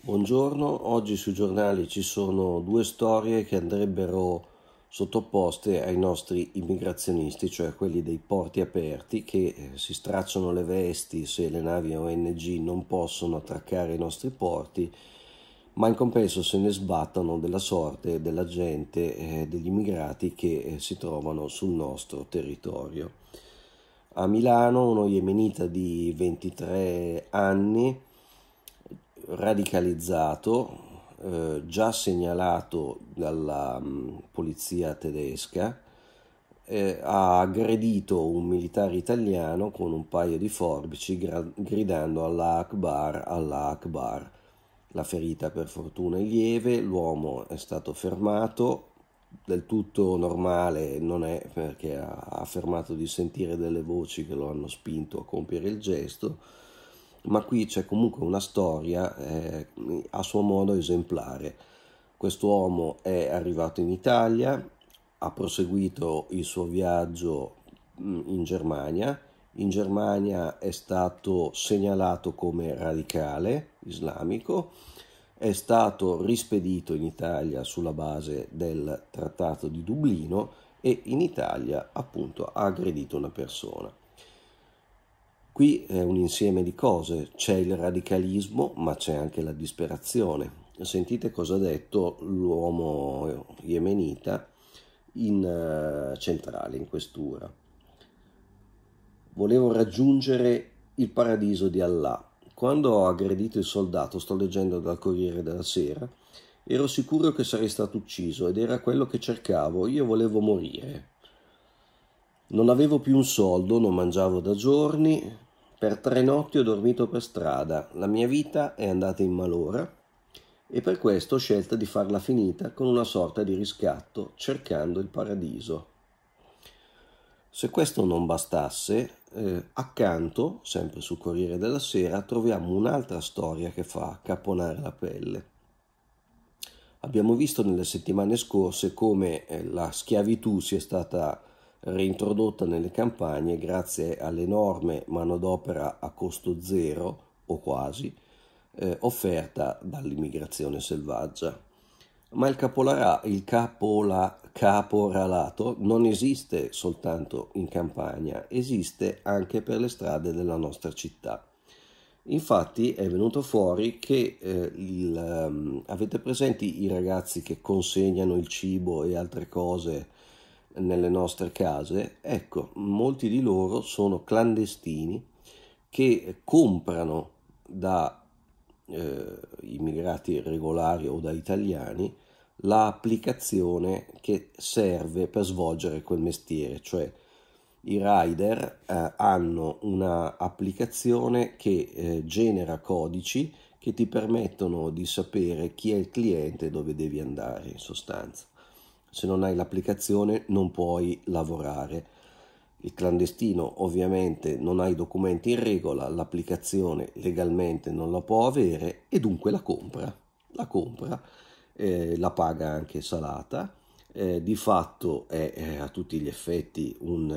Buongiorno, oggi sui giornali ci sono due storie che andrebbero sottoposte ai nostri immigrazionisti, cioè quelli dei porti aperti che eh, si stracciano le vesti se le navi ONG non possono attraccare i nostri porti, ma in compenso se ne sbattano della sorte della gente, eh, degli immigrati che eh, si trovano sul nostro territorio. A Milano uno yemenita di 23 anni radicalizzato, eh, già segnalato dalla mh, mm, polizia tedesca, eh, ha aggredito un militare italiano con un paio di forbici gra- gridando Allah Akbar, Allah Akbar. La ferita per fortuna è lieve, l'uomo è stato fermato, del tutto normale non è perché ha affermato di sentire delle voci che lo hanno spinto a compiere il gesto, ma qui c'è comunque una storia eh, a suo modo esemplare. Quest'uomo è arrivato in Italia, ha proseguito il suo viaggio mm, in Germania, in Germania è stato segnalato come radicale islamico, è stato rispedito in Italia sulla base del trattato di Dublino e in Italia appunto ha aggredito una persona. Qui è un insieme di cose, c'è il radicalismo ma c'è anche la disperazione. Sentite cosa ha detto l'uomo yemenita in uh, centrale, in questura. Volevo raggiungere il paradiso di Allah. Quando ho aggredito il soldato, sto leggendo dal Corriere della Sera, ero sicuro che sarei stato ucciso ed era quello che cercavo, io volevo morire. Non avevo più un soldo, non mangiavo da giorni, per tre notti ho dormito per strada, la mia vita è andata in malora e per questo ho scelto di farla finita con una sorta di riscatto cercando il paradiso. Se questo non bastasse, eh, accanto, sempre sul Corriere della Sera, troviamo un'altra storia che fa caponare la pelle. Abbiamo visto nelle settimane scorse come eh, la schiavitù sia stata reintrodotta nelle campagne grazie all'enorme manodopera a costo zero o quasi eh, offerta dall'immigrazione selvaggia. Ma il, capolara, il capola, caporalato non esiste soltanto in campagna, esiste anche per le strade della nostra città. Infatti è venuto fuori che eh, il, um, avete presenti i ragazzi che consegnano il cibo e altre cose nelle nostre case, ecco, molti di loro sono clandestini che comprano da eh, immigrati regolari o da italiani l'applicazione che serve per svolgere quel mestiere, cioè i rider eh, hanno un'applicazione che eh, genera codici che ti permettono di sapere chi è il cliente e dove devi andare in sostanza se non hai l'applicazione non puoi lavorare. Il clandestino ovviamente non ha i documenti in regola, l'applicazione legalmente non la può avere e dunque la compra. La compra, eh, la paga anche salata, eh, di fatto è, è, a tutti gli effetti un,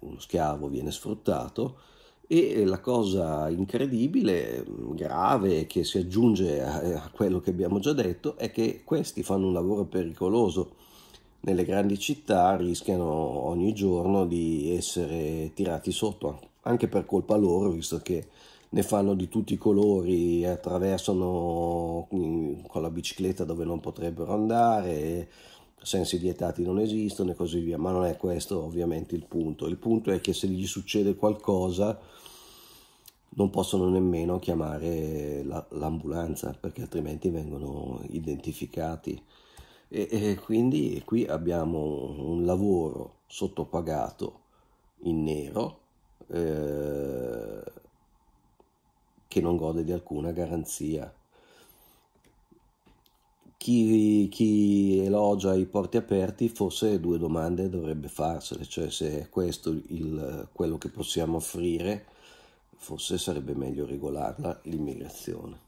uh, uno schiavo, viene sfruttato e la cosa incredibile, grave, che si aggiunge a, a, quello che abbiamo già detto, è che questi fanno un lavoro pericoloso. Nelle grandi città rischiano ogni giorno di essere tirati sotto, anche per colpa loro, visto che ne fanno di tutti i colori, attraversano con la bicicletta dove non potrebbero andare sensi vietati non esistono e così via, ma non è questo ovviamente il punto. Il punto è che se gli succede qualcosa non possono nemmeno chiamare la, l'ambulanza perché altrimenti vengono identificati. E, e quindi qui abbiamo un lavoro sottopagato in nero eh, che non gode di alcuna garanzia chi, chi, elogia i porti aperti forse due domande dovrebbe farsele, cioè se è questo il, quello che possiamo offrire, forse sarebbe meglio regolarla l'immigrazione.